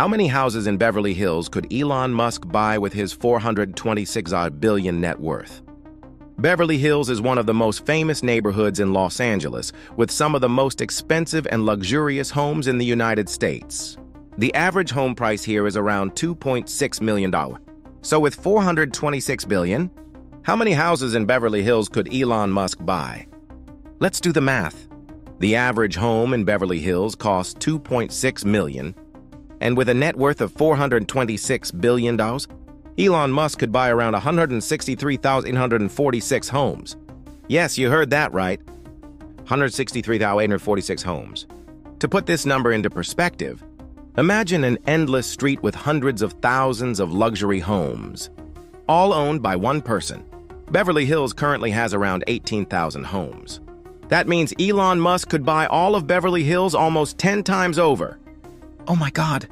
How many houses in Beverly Hills could Elon Musk buy with his 426 odd billion net worth? Beverly Hills is one of the most famous neighborhoods in Los Angeles, with some of the most expensive and luxurious homes in the United States. The average home price here is around $2.6 million. So with 426 billion, how many houses in Beverly Hills could Elon Musk buy? Let's do the math. The average home in Beverly Hills costs 2.6 million, and with a net worth of 426 billion dollars, Elon Musk could buy around 163,846 homes. Yes, you heard that right. 163,846 homes. To put this number into perspective, imagine an endless street with hundreds of thousands of luxury homes, all owned by one person. Beverly Hills currently has around 18,000 homes. That means Elon Musk could buy all of Beverly Hills almost 10 times over. Oh my God,